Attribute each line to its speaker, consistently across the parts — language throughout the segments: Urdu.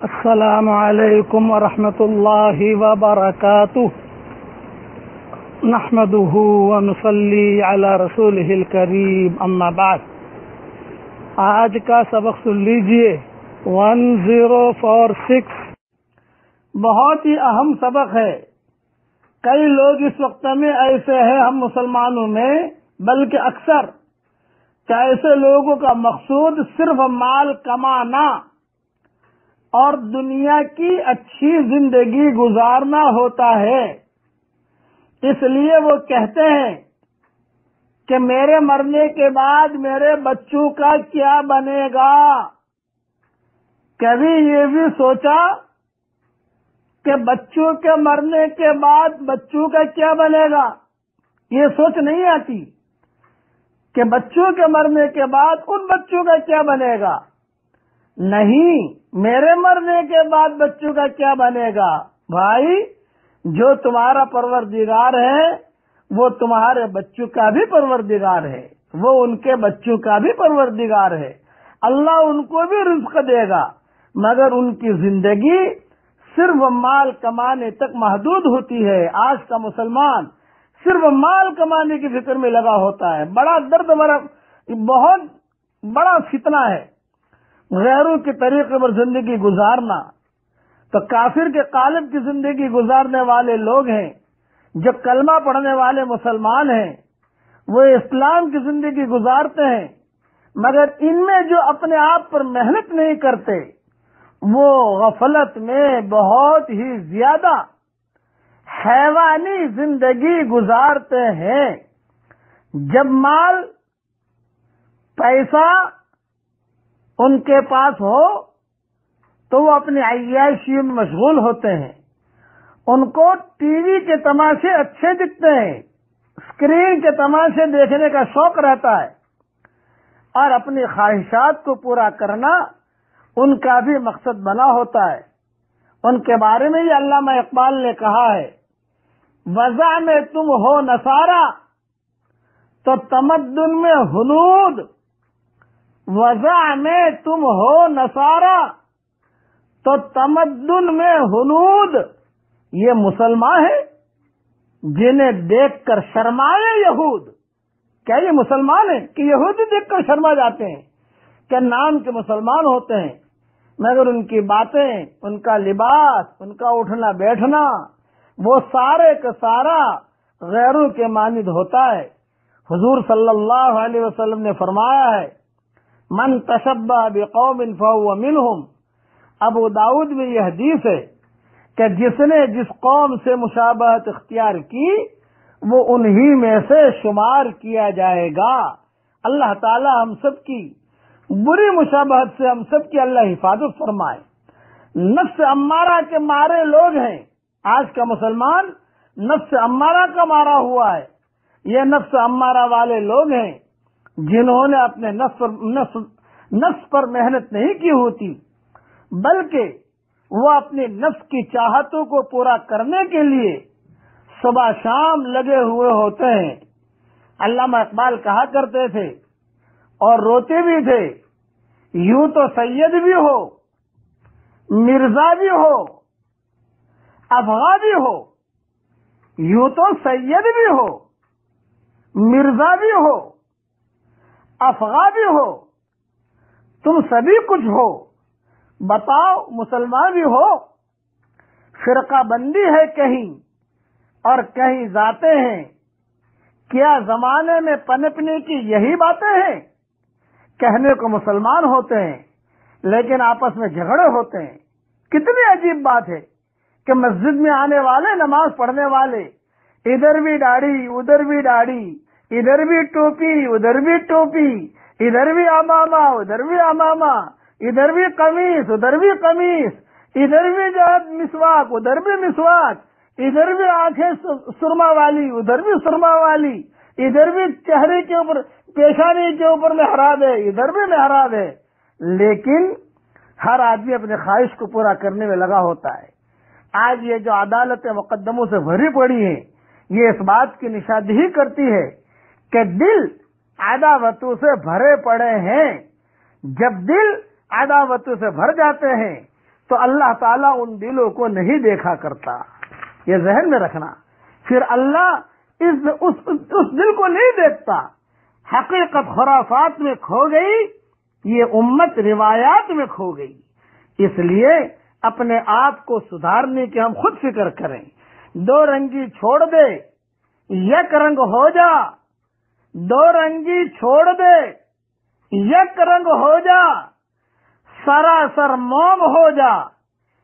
Speaker 1: السلام علیکم ورحمۃ اللہ وبرکاتہ نحمده ونصلي على رسوله الكريم اما بعد. آج کا سبق سن لیجیے. ون زیرو فور سکس بہت ہی اہم سبق ہے. کئی لوگ اس وقت میں ایسے ہیں ہم مسلمانوں میں، بلکہ اکثر. کہ ایسے لوگوں کا مقصود صرف مال کمانا اور دنیا کی اچھی زندگی گزارنا ہوتا ہے۔ اس لیے وہ کہتے ہیں کہ میرے مرنے کے بعد میرے بچوں کا کیا بنے گا؟ کبھی یہ بھی سوچا کہ بچوں کے مرنے کے بعد بچوں کا کیا بنے گا؟ یہ سوچ نہیں آتی کہ بچوں کے مرنے کے بعد ان بچوں کا کیا بنے گا۔ نہیں میرے مرنے کے بعد بچوں کا کیا بنے گا؟ بھائی، جو تمہارا پروردگار ہے، وہ تمہارے بچوں کا بھی پروردگار ہے۔ وہ ان کے بچوں کا بھی پروردگار ہے۔ اللہ ان کو بھی رزق دے گا۔ مگر ان کی زندگی صرف مال کمانے تک محدود ہوتی ہے۔ آج کا مسلمان صرف مال کمانے کی فکر میں لگا ہوتا ہے۔ بڑا درد بڑا بہت بڑا فتنہ ہے۔ غیروں کے طریقے پر زندگی گزارنا، تو کافر کے قالب کی زندگی گزارنے والے لوگ ہیں، جو کلمہ پڑھنے والے مسلمان ہیں، وہ اسلام کی زندگی گزارتے ہیں، مگر ان میں جو اپنے آپ پر محنت نہیں کرتے، وہ غفلت میں بہت ہی زیادہ حیوانی زندگی گزارتے ہیں۔ جب مال، پیسہ ان کے پاس ہو تو وہ اپنی عیاشیوں میں مشغول ہوتے ہیں۔ ان کو ٹی وی کے تماشے اچھے دکھتے ہیں۔ اسکرین کے تماشے دیکھنے کا شوق رہتا ہے۔ اور اپنی خواہشات کو پورا کرنا ان کا بھی مقصد بنا ہوتا ہے۔ ان کے بارے میں ہی علامہ اقبال نے کہا ہے، وضع میں تم ہو نسارا تو تمدن میں ہنود وضع میں تم ہو نسارا تو تمدن میں ہنود یہ مسلمان ہے جنہیں دیکھ کر شرمائے یہود۔ کیا یہ مسلمان ہیں؟ کہ یہودی دیکھ کر شرما جاتے ہیں کیا نام کے مسلمان ہوتے ہیں۔ مگر ان کی باتیں، ان کا لباس، ان کا اٹھنا بیٹھنا، وہ سارے کا سارا غیروں کے مانند ہوتا ہے۔ حضور صلی اللہ علیہ وسلم نے فرمایا ہے من تشبہ بقوم فهو منهم ابو داود میں یہ حدیث ہے کہ جس نے جس قوم سے مشابہت اختیار کی، وہ انہی میں سے شمار کیا جائے گا۔ اللہ تعالی ہم سب کی بری مشابہت سے ہم سب کی اللہ حفاظت فرمائے۔ نفس امارہ کے مارے لوگ ہیں۔ آج کا مسلمان نفس امارہ کا مارا ہوا ہے۔ یہ نفس امارہ والے لوگ ہیں۔ جنہوں نے اپنے نفس پر محنت نہیں کی ہوتی، بلکہ وہ اپنے نفس کی چاہتوں کو پورا کرنے کے لیے صبح شام لگے ہوئے ہوتے ہیں۔ علامہ اقبال کہا کرتے تھے اور روتے بھی تھے، یوں تو سید بھی ہو، مرزا بھی ہو افغا بھی ہو، یوں تو سید بھی ہو، مرزا بھی ہو۔ افغا بھی ہو، تم سبھی کچھ ہو، بتاؤ مسلمان بھی ہو، فرقہ بندی ہے کہیں اور کہیں ذاتے ہیں، کیا زمانے میں پنپنے کی یہی باتیں ہیں؟ کہنے کو مسلمان ہوتے ہیں، لیکن آپس میں جھگڑے ہوتے ہیں۔ کتنی عجیب بات ہے کہ مسجد میں آنے والے، نماز پڑھنے والے، ادھر بھی داڑھی، ادھر بھی داڑھی ادھر بھی ٹوپی ادھر بھی ٹوپی ادھر بھی اماما ادھر بھی اماما ادھر بھی قمیص ادھر بھی قمیص ادھر بھی جو مسواک ادھر بھی مسواک ادھر بھی آنکھیں سرما والی ادھر بھی سرما والی ادھر بھی چہرے کے اوپر پیشانی کے اوپر محراب ہے ادھر بھی محراب ہے لیکن ہر آدمی اپنے خواہش کو پورا کرنے میں لگا ہوتا ہے آج یہ جو عدالت مقدموں سے بھری پڑی ہے یہ اس بات کی نشاندہی کرتی ہے کہ دل عداوتوں سے بھرے پڑے ہیں۔ جب دل عداوتوں سے بھر جاتے ہیں تو اللہ تعالیٰ ان دلوں کو نہیں دیکھا کرتا۔ یہ ذہن میں رکھنا۔ پھر اللہ اس اس, اس دل کو نہیں دیکھتا۔ حقیقت خرافات میں کھو گئی یہ امت روایات میں کھو گئی۔ اس لیے اپنے آپ کو سدھارنے کی ہم خود فکر کریں۔ دو رنگی چھوڑ دے یک رنگ ہو جا دو رنگی چھوڑ دے، یک رنگ ہو جا، سراسر موم ہو جا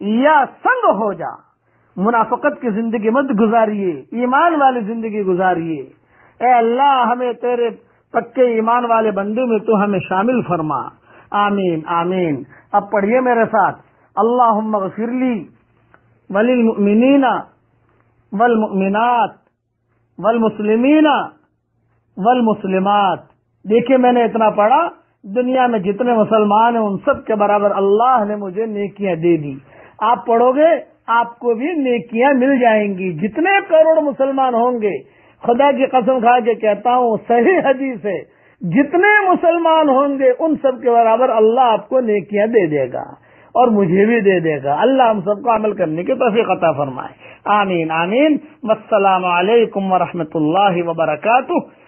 Speaker 1: یا سنگ ہو جا۔ منافقت کی زندگی مت گزاریے، ایمان والی زندگی گزاریے۔ اے اللہ، ہمیں تیرے پکے ایمان والے بندے میں تو ہمیں شامل فرما۔ آمین آمین۔ اب پڑھیے میرے ساتھ۔ اللہ غفرلی ولی المؤمنین والمؤمنات والمسلمین والمسلمات۔ دیکھیے میں نے اتنا پڑھا، دنیا میں جتنے مسلمان ہیں، ان سب کے برابر اللہ نے مجھے نیکیاں دے دی۔ آپ پڑھو گے، آپ کو بھی نیکیاں مل جائیں گی۔ جتنے کروڑ مسلمان ہوں گے، خدا کی قسم کھا کے کہتا ہوں، صحیح حدیث ہے۔ جتنے مسلمان ہوں گے، ان سب کے برابر اللہ آپ کو نیکیاں دے دے گا اور مجھے بھی دے دے گا۔ اللہ ہم سب کو عمل کرنے کی توفیق عطا فرمائے۔ آمین آمین۔ السلام علیکم ورحمۃ اللہ وبرکاتہ۔